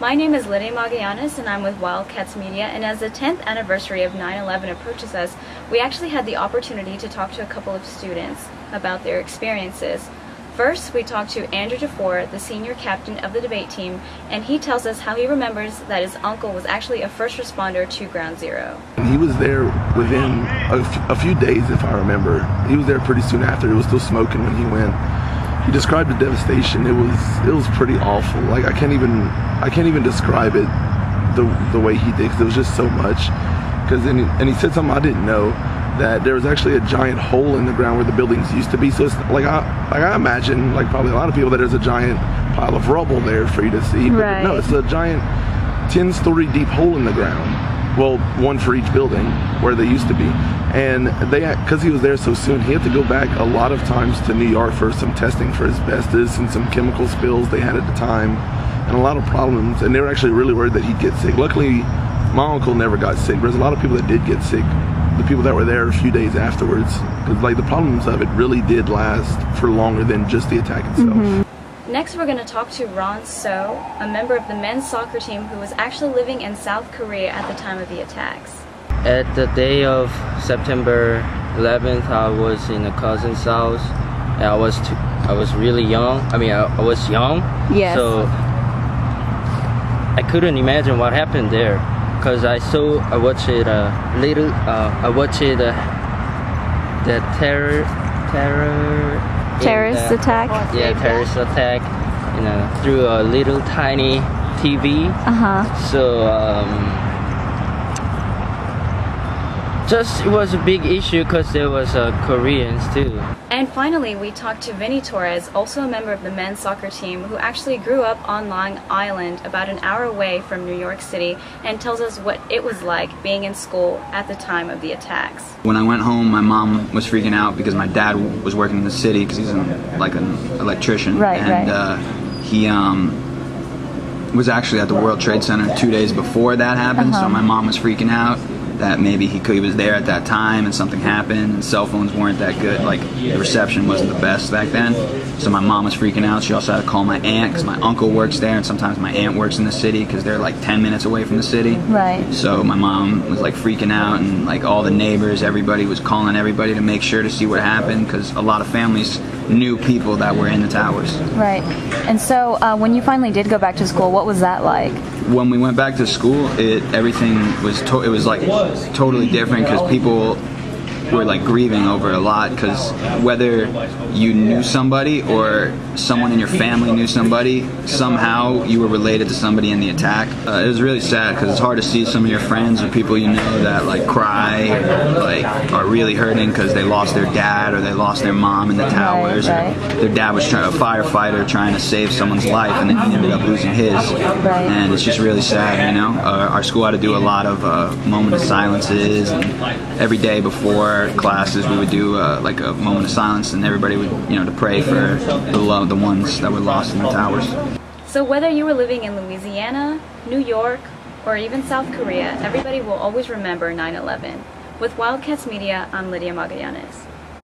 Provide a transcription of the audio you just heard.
My name is Lydia Magallanes and I'm with Wildcats Media and as the 10th anniversary of 9-11 approaches us, we actually had the opportunity to talk to a couple of students about their experiences. First, we talked to Andrew DeFore, the senior captain of the debate team, and he tells us how he remembers that his uncle was actually a first responder to Ground Zero. He was there within a, few days, if I remember. He was there pretty soon after. It was still smoking when he went he described the devastation. It was it was pretty awful. Like I can't even I can't even describe it the the way he did. Cause it was just so much. Because and, and he said something I didn't know that there was actually a giant hole in the ground where the buildings used to be. So it's like I like I imagine like probably a lot of people that there's a giant pile of rubble there for you to see. But right. no, it's a giant ten story deep hole in the ground well, one for each building where they used to be. And they, because he was there so soon, he had to go back a lot of times to New York for some testing for asbestos and some chemical spills they had at the time, and a lot of problems. And they were actually really worried that he'd get sick. Luckily, my uncle never got sick. There's a lot of people that did get sick. The people that were there a few days afterwards, because like the problems of it really did last for longer than just the attack itself. Mm-hmm. Next, we're going to talk to Ron So, a member of the men's soccer team who was actually living in South Korea at the time of the attacks. At the day of September 11th, I was in a cousin's house. And I was too, I was really young. I mean, I, I was young. Yes. So I couldn't imagine what happened there, because I saw I watched it a uh, little. Uh, I watched it uh, the terror terror terrorist attack? Yeah, terrorist attack. You know, through a little tiny TV. Uh huh. So um, just it was a big issue because there was uh, Koreans too. And finally, we talked to Vinny Torres, also a member of the men's soccer team, who actually grew up on Long Island, about an hour away from New York City, and tells us what it was like being in school at the time of the attacks. When I went home, my mom was freaking out because my dad was working in the city because he's an, like an electrician, right, and right. Uh, he um, was actually at the World Trade Center two days before that happened. Uh -huh. So my mom was freaking out that maybe he, could, he was there at that time and something happened and cell phones weren't that good. Like the reception wasn't the best back then. So my mom was freaking out. She also had to call my aunt because my uncle works there and sometimes my aunt works in the city because they're like 10 minutes away from the city. Right. So my mom was like freaking out and like all the neighbors everybody was calling everybody to make sure to see what happened because a lot of families knew people that were in the towers. Right. And so uh, when you finally did go back to school what was that like when we went back to school, it everything was to, it was like totally different because people were like grieving over a lot because whether you knew somebody or someone in your family knew somebody, somehow you were related to somebody in the attack. Uh, it was really sad because it's hard to see some of your friends or people you know that like cry, or, like are really hurting because they lost their dad or they lost their mom in the towers. Right, right. Their dad was trying, a firefighter trying to save someone's life and then he ended up losing his. Right. And it's just really sad, you know. Uh, our school had to do a lot of uh, moment of silences and every day before classes, we would do uh, like a moment of silence, and everybody would, you know, to pray for the love, the ones that were lost in the towers. So whether you were living in Louisiana, New York, or even South Korea, everybody will always remember 9/11. With Wildcats Media, I'm Lydia Magallanes.